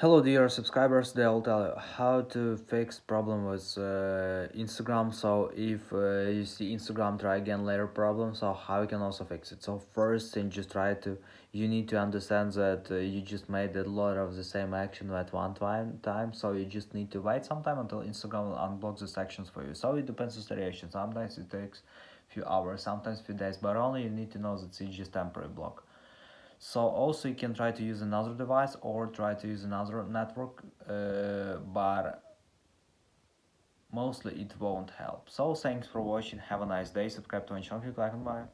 Hello dear subscribers, they I'll tell you how to fix problem with uh, Instagram. So if uh, you see Instagram try again later problem, so how you can also fix it. So first thing just try to, you need to understand that uh, you just made a lot of the same action at one time, time. So you just need to wait some time until Instagram will unblock the sections for you. So it depends on the situation. Sometimes it takes few hours, sometimes few days, but only you need to know that it's just temporary block so also you can try to use another device or try to use another network uh, but mostly it won't help. So thanks for watching. Have a nice day. Subscribe to my channel click like and bye